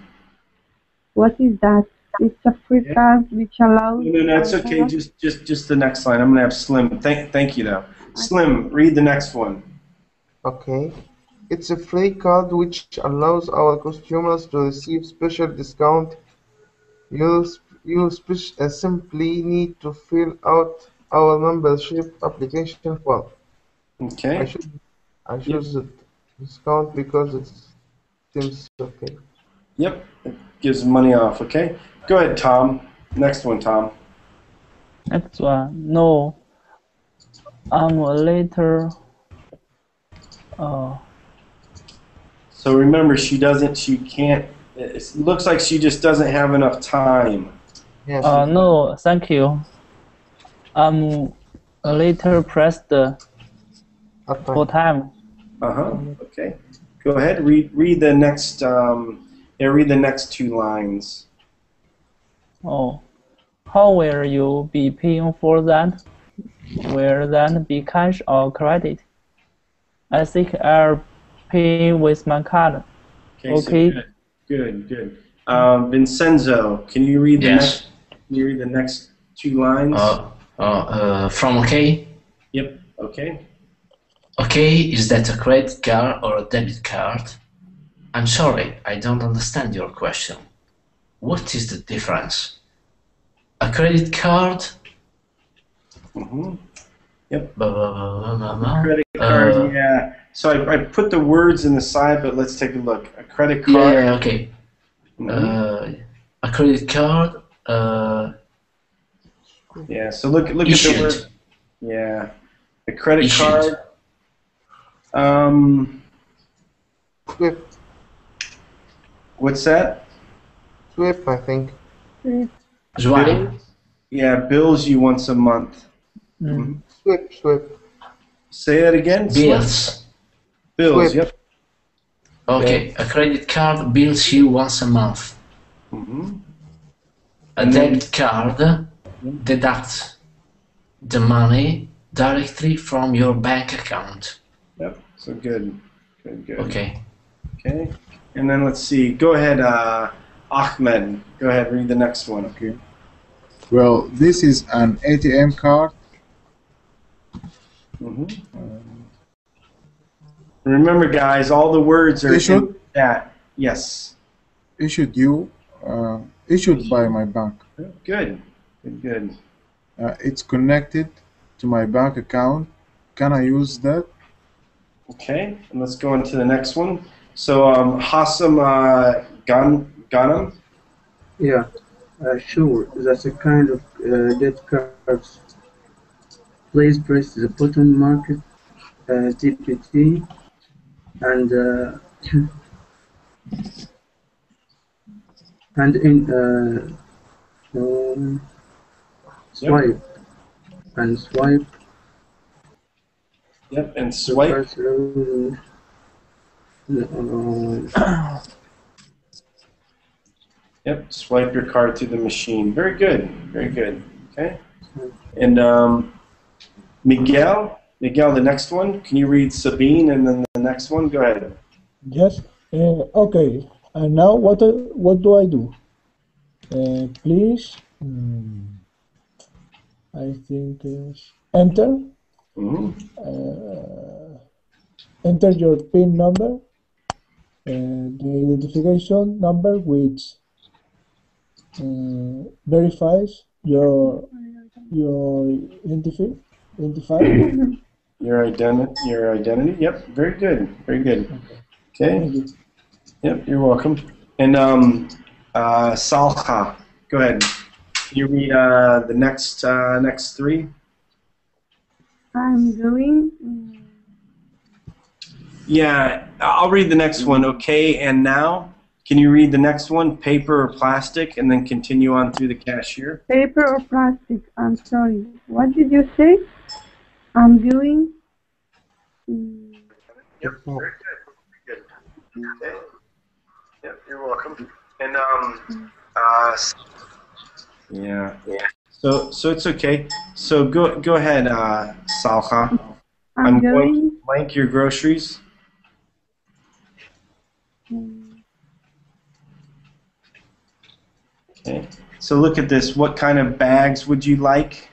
What is that? It's a free Yeah. card which allows. No, no, no, it's okay. Just, just, just the next line. I'm gonna have Slim. Thank, thank you though. Slim, read the next one. Okay. It's a free card which allows our customers to receive special discount. You, sp- you spe- uh, simply need to fill out our membership application form. Okay. I Okay. should I choose the discount because it seems okay. Yep. It gives money off. Okay. Go ahead, Tom. Next one, Tom. Next one. No. I'm a later. Uh, So remember, she doesn't. She can't. It looks like she just doesn't have enough time. Yes. uh, no, thank you. I'm a later pressed that's full fine. time. Uh huh. Okay. Go ahead. Read. Read the next. Um, yeah. Read the next two lines. Oh, how will you be paying for that? Will that be cash or credit? I think I'll pay with my card. Okay. so good. Good. Good. Um, Vincenzo, can you read the Yes. next? Can you read the next two lines? Uh, uh, uh, from OK. Yep. Okay. OK, is that a credit card or a debit card? I'm sorry, I don't understand your question. What is the difference? A credit card? Mm-hmm. Blah, blah, blah, blah, blah, blah. Credit card. Uh, yeah. So I, I put the words in the side, but let's take a look. A credit card. yeah, okay. Mhm. Uh, a credit card uh, yeah. So look look at the issued. word. Yeah. A credit Issued. card. Um. Swift. What's that? Swift, I think. Swipe. Yeah. Bills you once a month. Mm. Swift, Swift. Say that again. Bills. Bills. Swift. Yep. Okay, a credit card bills you once a month. Mm-hmm. A debit card deducts the money directly from your bank account. Yep. So good. Good. Good. Okay. Okay. And then let's see. Go ahead, uh, Ahmed. Go ahead. Read the next one. Okay. Well, this is an ATM card. Mm-hmm. Remember, guys, all the words are Issued? in that. Yes. issued you, uh, issued by my bank. Good. Good. Good. Uh, it's connected to my bank account. Can I use that? Okay. And let's go into the next one. So, um, Hassam uh, Gan Ghanam. Yeah, uh, sure. That's a kind of uh, dead cards. Please press the button marked uh, TPT and uh, [LAUGHS] and in uh, um, swipe and swipe. Yep, and swipe. [CLEARS THROAT] Yep, swipe your card through the machine. Very good, very good. Okay. And um, Miguel, Miguel, the next one. Can you read Sabine and then the next one? Go ahead. Yes. Uh, okay. And now what uh, what do I do? Uh, please. hmm, I think is enter. hmm Uh, enter your PIN number. Uh, the identification number which uh, verifies your your identify identify. [COUGHS] Your identity. Your identity. Yep. Very good. Very good. Okay. Thank you. Yep. You're welcome. And um, uh, Salha, go ahead. Can you read uh, the next uh, next three? I'm doing. Yeah, I'll read the next one. Okay, and now, can you read the next one? Paper or plastic, and then continue on through the cashier. Paper or plastic? I'm sorry. What did you say? I'm doing. mm, Yep. Very good. Very good. Okay. Yep. You're welcome. And um, uh, yeah, yeah. So so it's okay. So go go ahead, uh, Salha. I'm, I'm going doing. to blank your groceries. Okay. So look at this. What kind of bags would you like?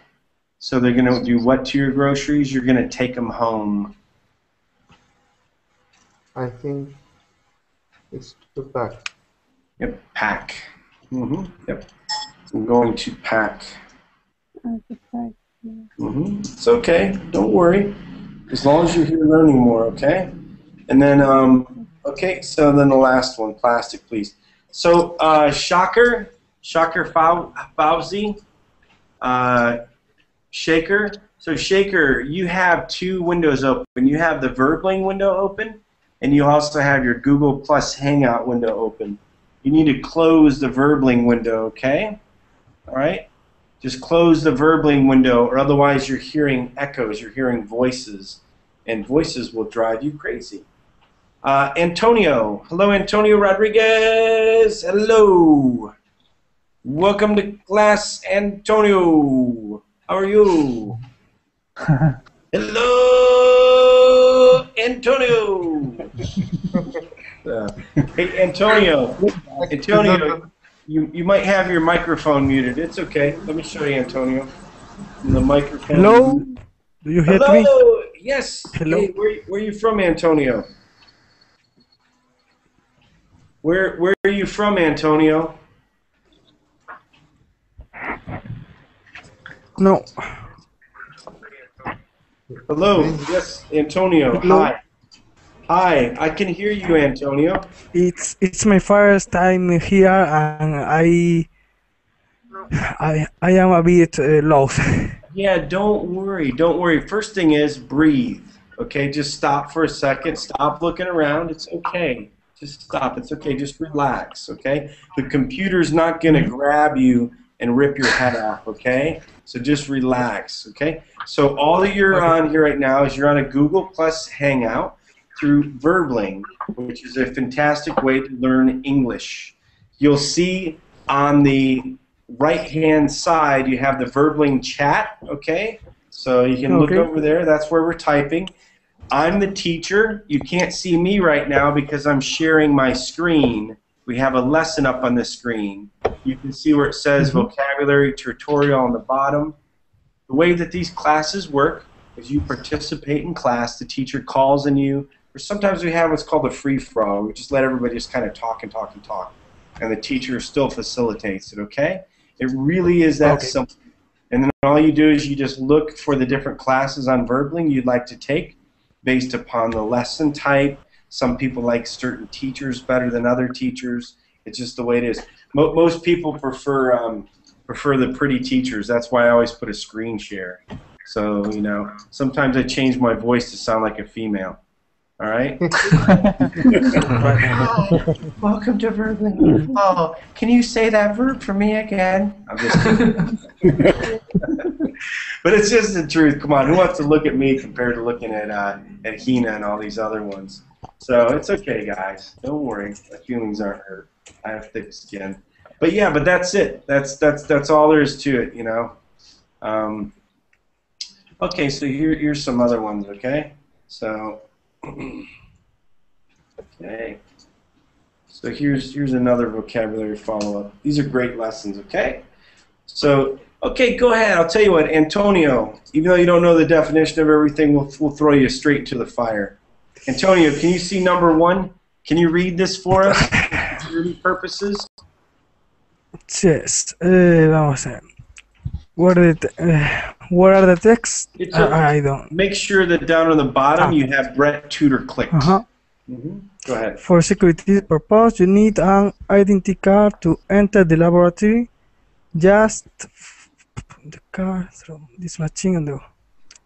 So they're going to do what to your groceries? You're going to take them home. I think it's to pack. Yep. Pack. hmm Yep. I'm going to pack. as a fact, yeah. hmm It's okay. Don't worry. As long as you're here learning more, okay? And then, um, okay, so then the last one, plastic, please. So, uh, Shocker, Shocker Fau- Fauzi, uh, Shaker. So, Shaker, you have two windows open. You have the Verbling window open, and you also have your Google Plus Hangout window open. You need to close the Verbling window, okay? All right? Just close the Verbling window, or otherwise you're hearing echoes, you're hearing voices, and voices will drive you crazy. Uh, Antonio. Hello, Antonio Rodriguez. Hello. Welcome to class, Antonio. How are you? Hello, Antonio. [LAUGHS] Uh, hey, Antonio. Antonio, you, you might have your microphone muted. It's okay. Let me show you, Antonio. The microphone. Hello? Do you hear Hello. me? Yes. Hello. Hey, where, where are you from, Antonio? Where Where are you from, Antonio? No. Hello. Yes, Antonio. Hello. Hi. Hi. I can hear you, Antonio. It's it's my first time here and I I I am a bit uh, lost. [LAUGHS] Yeah, don't worry. Don't worry. First thing is breathe. Okay, just stop for a second. Stop looking around. It's okay. Just stop. It's okay. Just relax. Okay. The computer's not gonna grab you and rip your head off. Okay. So just relax. Okay. So all that you're on here right now is you're on a Google Plus Hangout through Verbling, which is a fantastic way to learn English. You'll see on the right hand side you have the Verbling chat, okay? So you can look over there, that's where we're typing. I'm the teacher. You can't see me right now because I'm sharing my screen. We have a lesson up on the screen. You can see where it says mm-hmm. vocabulary tutorial on the bottom. The way that these classes work is you participate in class, the teacher calls on you, or sometimes we have what's called a free all. We just let everybody just kind of talk and talk and talk. And the teacher still facilitates it, okay? It really is that Okay. simple. And then all you do is you just look for the different classes on Verbling you'd like to take based upon the lesson type. Some people like certain teachers better than other teachers. It's just the way it is. Mo- most people prefer um, prefer the pretty teachers. That's why I always put a screen share. So you know, sometimes I change my voice to sound like a female. All right. Oh, [LAUGHS] [LAUGHS] welcome to Verbally. Oh, can you say that verb for me again? I'm just kidding. [LAUGHS] but it's just the truth. Come on, who wants to look at me compared to looking at uh, at Hina and all these other ones? So it's okay, guys. Don't worry. My feelings aren't hurt. I have thick skin. But yeah, but that's it. That's that's that's all there is to it. You know. Um, okay, so here here's some other ones. Okay, so. [CLEARS THROAT] Okay. So here's here's another vocabulary follow-up. These are great lessons, okay? So, okay, go ahead. I'll tell you what, Antonio, even though you don't know the definition of everything, we'll, we'll throw you straight to the fire. Antonio, can you see number one? Can you read this for us for [LAUGHS] security purposes? Yes. Eh, vamos a ver. What are the, uh, what are the texts? A- I don't. Make sure that down on the bottom Ah. you have Bret Tudor clicked. Uh-huh. Mhm. Go ahead. For security purpose, you need an identity card to enter the laboratory. Just the card through this machine and the.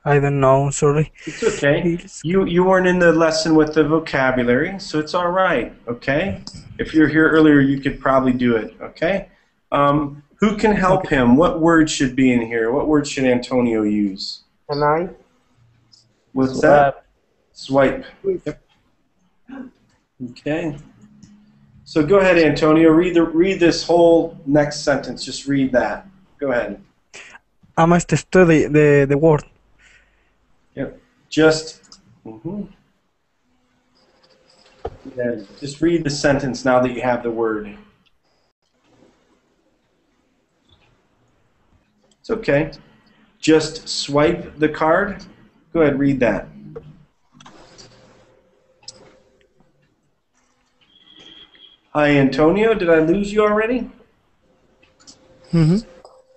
I don't know. Sorry. It's okay. You you weren't in the lesson with the vocabulary, so it's all right. Okay. If you're here earlier, you could probably do it. Okay. Um, who can help him? What word should be in here? What word should Antonio use? Can I? What's that? Swipe. Yep. Okay. So go ahead, Antonio. Read the read this whole next sentence. Just read that. Go ahead. I must study the, the word. Yep. Just. mhm. Yeah, just read the sentence now that you have the word. It's okay. Just swipe the card. Go ahead, read that. Hi, Antonio. Did I lose you already? Mm-hmm.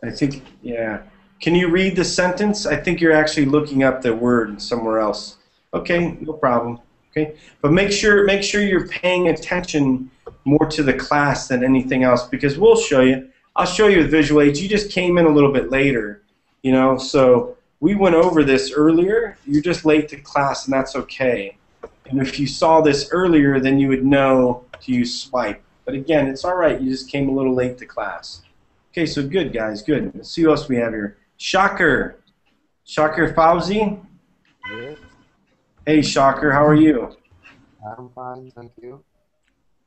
I think, yeah. Can you read the sentence? I think you're actually looking up the word somewhere else. Okay, no problem. Okay, but make sure make sure you're paying attention more to the class than anything else because we'll show you. I'll show you with visual aids. You just came in a little bit later, you know. So we went over this earlier. You're just late to class, and that's okay. And if you saw this earlier, then you would know to use swipe. But again, it's all right. You just came a little late to class. Okay, so good, guys, good. Let's see who else we have here. Shocker. Shocker Fauzi. Yes, Hey, Shocker, how are you? I'm fine, thank you.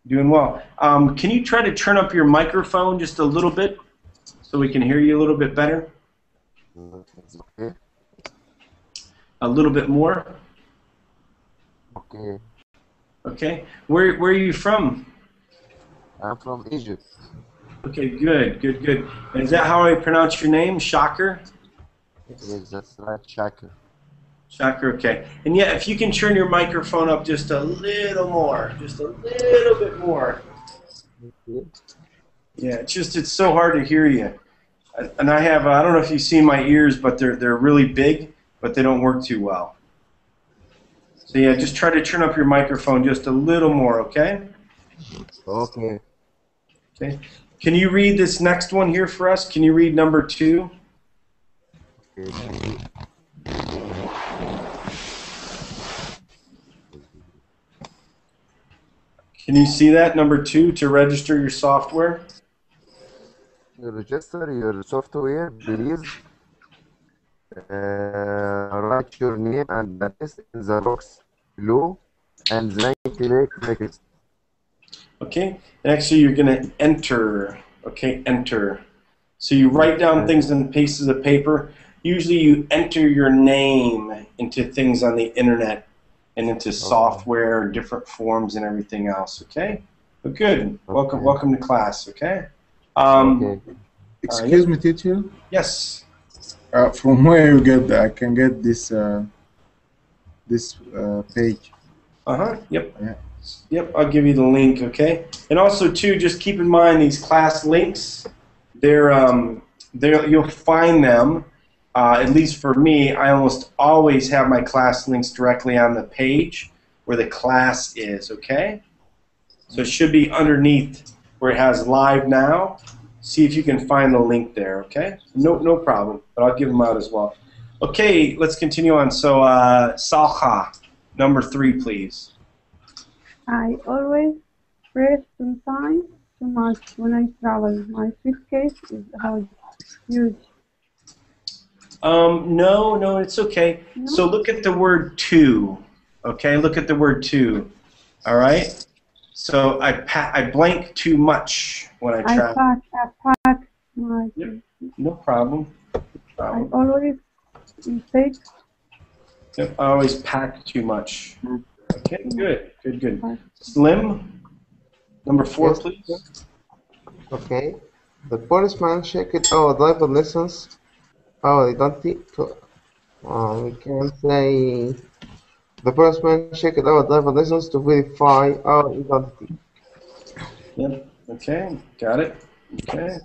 Doing well. Um, can you try to turn up your microphone just a little bit so we can hear you a little bit better? Okay. A little bit more? Okay. Okay. Where, where are you from? I'm from Egypt. Okay, good, good, good. Is that how I pronounce your name? Shocker? Yes, that's right, Shaka. Shocker, okay. And yeah, if you can turn your microphone up just a little more, just a little bit more. Yeah, it's just it's so hard to hear you. And I have I don't know if you see my ears, but they're they're really big, but they don't work too well. So yeah, just try to turn up your microphone just a little more, okay? Okay. Okay. Can you read this next one here for us? Can you read number two? Can you see that number two to register your software? Register your software, please. Uh, write your name and address in the box below, and then click next. Okay. And actually, you're gonna enter. Okay, enter. So you write down things on pieces of paper. Usually, you enter your name into things on the internet and into software, different forms, and everything else. Okay. But good. Welcome, Okay. welcome to class. Okay. Um, Okay. Excuse me, teacher. Yes. Uh, from where you get that? I can get this uh, this uh, page. Uh huh. Yep. Yeah. Yep. I'll give you the link. Okay. And also too, just keep in mind these class links. They're um, they're you'll find them. Uh, at least for me, I almost always have my class links directly on the page where the class is. Okay. So it should be underneath where it has live now. See if you can find the link there, okay? No, no problem, but I'll give them out as well. Okay, let's continue on. So, uh, Salha, number three, please. I always press sometimes too much when I travel. My suitcase is huge. Um, no, no, it's okay. So look at the word to, okay? Look at the word to, all right? So I pa- I blank too much when I travel. I pack, I pack my. No problem. No I always take Yep, I always pack too much. Okay, good, good, good. Slim, number four, Yes. please. Okay. The policeman checked our driver license, our identity. To, uh, we can say the policeman checked our driver license to verify our identity. Yep. Okay, got it. Okay.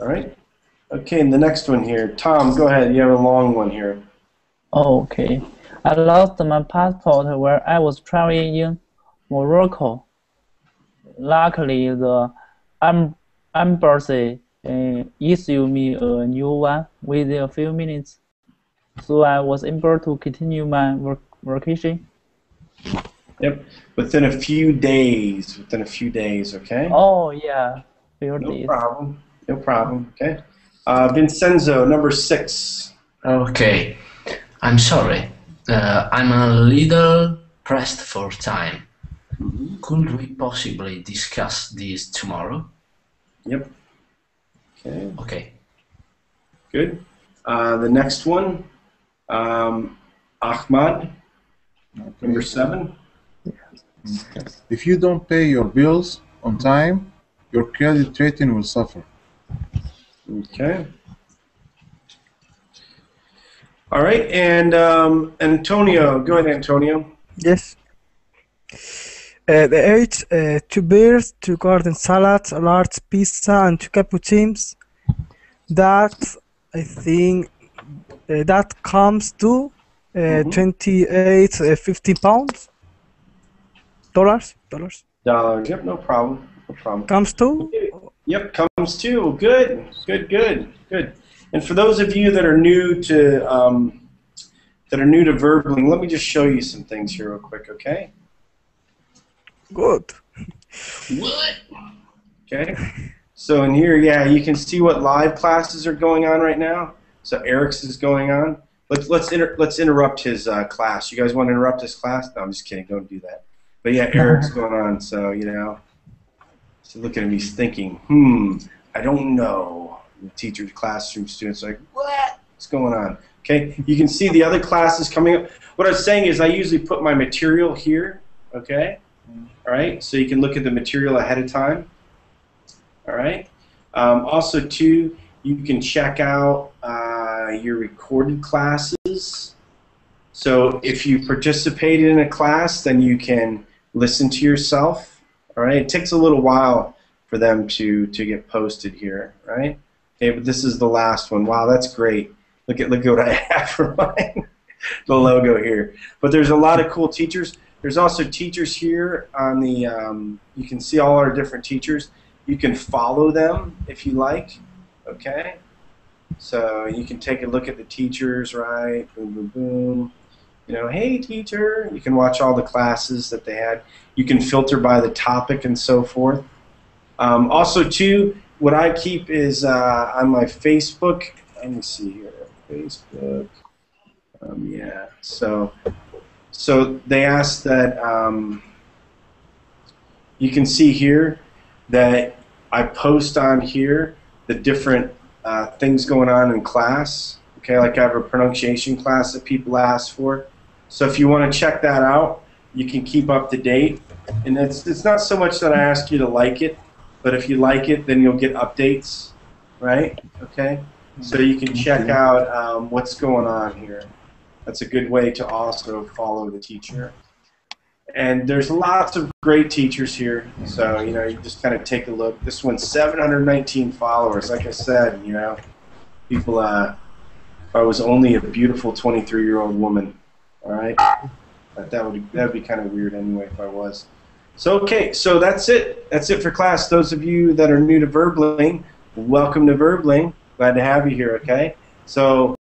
All right. Okay, and the next one here, Tom, go ahead. You have a long one here. Oh, Okay. I lost my passport where I was traveling in Morocco. Luckily, the embassy uh, issued me a new one within a few minutes, so I was able to continue my work vacation. Yep. Within a few days. Within a few days. Okay. Oh yeah, few No days. problem. No problem. Okay. Uh, Vincenzo, number six. Okay, I'm sorry. Uh, I'm a little pressed for time. Could we possibly discuss this tomorrow? Yep. Okay. Okay. Good. Uh, the next one, um, Ahmad, number seven. If you don't pay your bills on time, your credit rating will suffer. Okay. All right, and um, Antonio, go ahead, Antonio. Yes. Uh, they ate uh, two beers, two garden salads, a large pizza, and two cappuccins. That I think uh, that comes to uh, Mhm. 28, uh, 50 pounds. Dollars, dollars. Dollars. Yep, no problem. No problem. Comes to. Yep, comes to. Good, good, good, good. And for those of you that are new to um, that are new to Verbling, let me just show you some things here real quick, okay? Good. What? Okay. So in here, yeah, you can see what live classes are going on right now. So Eric's is going on. Let's let's inter- let's interrupt his uh, class. You guys want to interrupt his class? No, I'm just kidding. Don't do that. But yeah, Eric's going on. So you know, so looking at me, he's thinking, hmm, I don't know. Teacher's classroom students like, what? What's going on? Okay, you can see the other classes coming up. What I was saying is, I usually put my material here. Okay. All right, so you can look at the material ahead of time. All right. Um, also, too, you can check out uh, your recorded classes. So if you participated in a class, then you can listen to yourself. All right. It takes a little while for them to to get posted here. Right. But this is the last one. Wow, that's great. Look at look at what I [LAUGHS] have for mine. the logo here. But there's a lot of cool teachers. There's also teachers here on the. Um, you can see all our different teachers. You can follow them if you like. Okay. So you can take a look at the teachers, right? Boom, boom, boom. You know, hey teacher. You can watch all the classes that they had. You can filter by the topic and so forth. Um, also, too, what I keep is uh, on my Facebook. Let me see here. Facebook. Um, yeah. So, so they asked that um, you can see here that I post on here the different uh, things going on in class. Okay, like I have a pronunciation class that people ask for. So if you want to check that out, you can keep up to date. And it's it's not so much that I ask you to like it, but if you like it, then you'll get updates, right? Okay, so you can check out um, what's going on here. That's a good way to also follow the teacher. And there's lots of great teachers here, so you know you just kind of take a look. This one's 719 followers. Like I said, you know, people. Uh, if I was only a beautiful 23-year-old woman, all right, but that would that would be kind of weird anyway if I was. So okay, so that's it. That's it for class. Those of you that are new to Verbling, welcome to Verbling. Glad to have you here. Okay, so